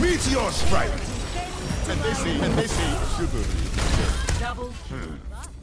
Meteor strike! And they see, and they see, Double kill.